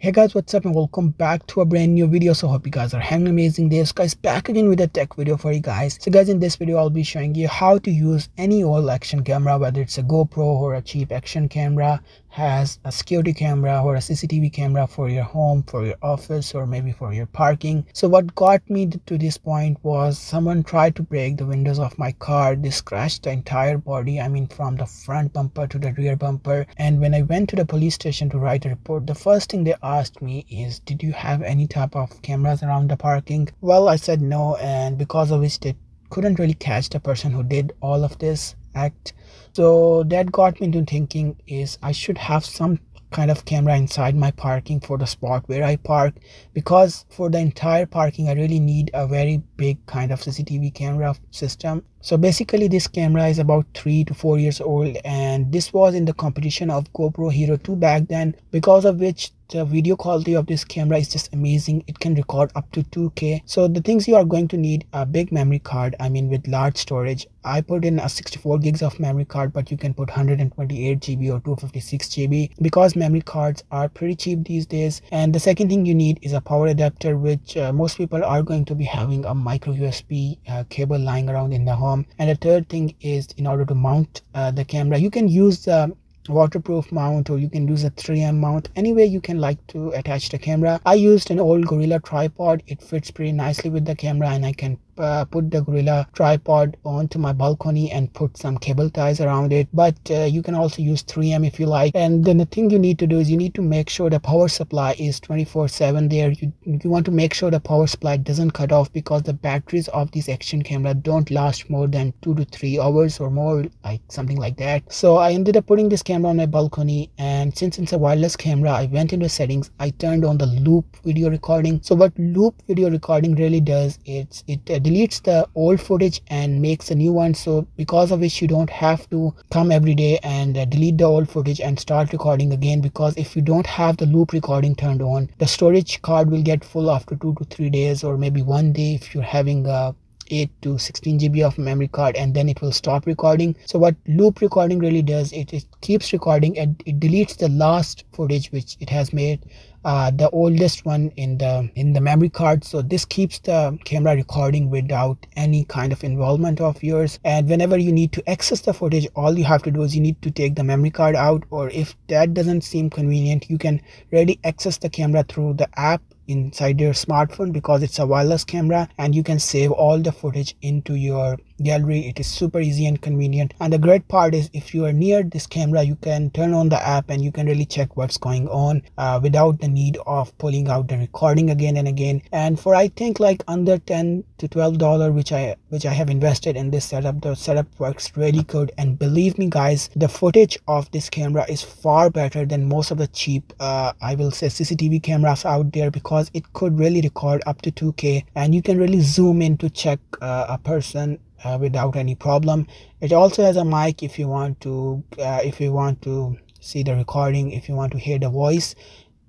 hey guys what's up and welcome back to a brand new video. So hope you guys are having amazing days guys back again with a tech video for you guys. So guys in this video i'll be showing you how to use any old action camera whether it's a gopro or a cheap action camera has a security camera or a cctv camera for your home for your office or maybe for your parking. So what got me to this point was someone tried to break the windows of my car. They scratched the entire body i mean from the front bumper to the rear bumper. And when i went to the police station to write a report the first thing they asked me is did you have any type of cameras around the parking? Well i said no and because of which they couldn't really catch the person who did all of this act. So that got me into thinking is i should have some kind of camera inside my parking for the spot where I park because for the entire parking I really need a very big kind of CCTV camera system. So basically this camera is about three to four years old and this was in the competition of GoPro Hero 2 back then because of which the video quality of this camera is just amazing. It can record up to 2k so the things you are going to need a big memory card i mean with large storage. I put in a 64 gigs of memory card but you can put 128 gb or 256 gb because memory cards are pretty cheap these days. And the second thing you need is a power adapter which uh, most people are going to be having a micro usb uh, cable lying around in the home. And the third thing is in order to mount uh, the camera you can use the waterproof mount or you can use a 3m mount. Any way you can like to attach the camera. I used an old gorilla tripod. It fits pretty nicely with the camera and i can uh, put the gorilla tripod onto my balcony and put some cable ties around it. But uh, you can also use 3m if you like. And then the thing you need to do is you need to make sure the power supply is 24 7 there. You, you want to make sure the power supply doesn't cut off because the batteries of this action camera don't last more than two to three hours or more like something like that. So i ended up putting this camera on my balcony and since it's a wireless camera i went into settings. I turned on the loop video recording. So what loop video recording really does is it uh, deletes the old footage and makes a new one so because of which you don't have to come every day and uh, delete the old footage and start recording again because if you don't have the loop recording turned on the storage card will get full after two to three days or maybe one day if you're having a 8 to 16 GB of memory card and then it will stop recording. So what loop recording really does, it, it keeps recording and it deletes the last footage which it has made uh, the oldest one in the in the memory card. So this keeps the camera recording without any kind of involvement of yours. And whenever you need to access the footage all you have to do is you need to take the memory card out or if that doesn't seem convenient you can really access the camera through the app inside your smartphone because it's a wireless camera and you can save all the footage into your gallery. It is super easy and convenient. And the great part is if you are near this camera you can turn on the app and you can really check what's going on uh, without the need of pulling out the recording again and again. And for i think like under 10 to 12 dollar which i which i have invested in this setup the setup works really good. And believe me guys the footage of this camera is far better than most of the cheap uh, i will say cctv cameras out there because it could really record up to 2k and you can really zoom in to check uh, a person uh, without any problem. It also has a mic if you want to uh, if you want to see the recording if you want to hear the voice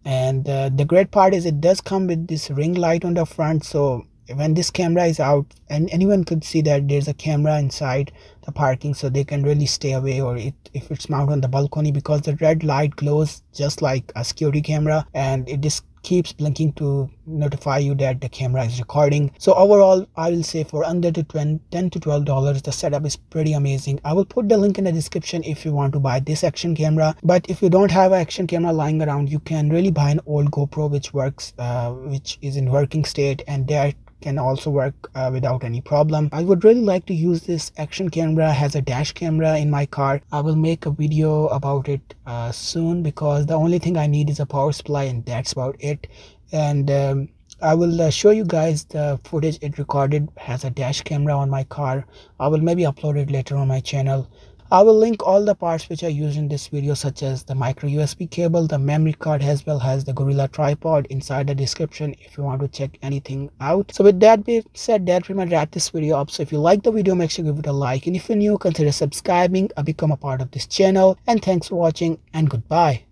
and uh, the great part is it does come with this ring light on the front. So when this camera is out and anyone could see that there's a camera inside the parking so they can really stay away or it, if it's mounted on the balcony because the red light glows just like a security camera and it just keeps blinking to notify you that the camera is recording. So overall i will say for under to 10 to 12 dollars the setup is pretty amazing. I will put the link in the description if you want to buy this action camera. But if you don't have an action camera lying around you can really buy an old gopro which works uh, which is in working state and there can also work uh, without any problem i would really like to use this action camera has a dash camera in my car i will make a video about it uh, soon because the only thing i need is a power supply and that's about it and um, I will uh, show you guys the footage it recorded has a dash camera on my car. I will maybe upload it later on my channel. I will link all the parts which I used in this video such as the micro USB cable, the memory card as well as the Gorilla tripod inside the description if you want to check anything out. So with that being said, that pretty much wrap this video up. So if you like the video, make sure you give it a like and if you're new, consider subscribing and become a part of this channel. And thanks for watching and goodbye.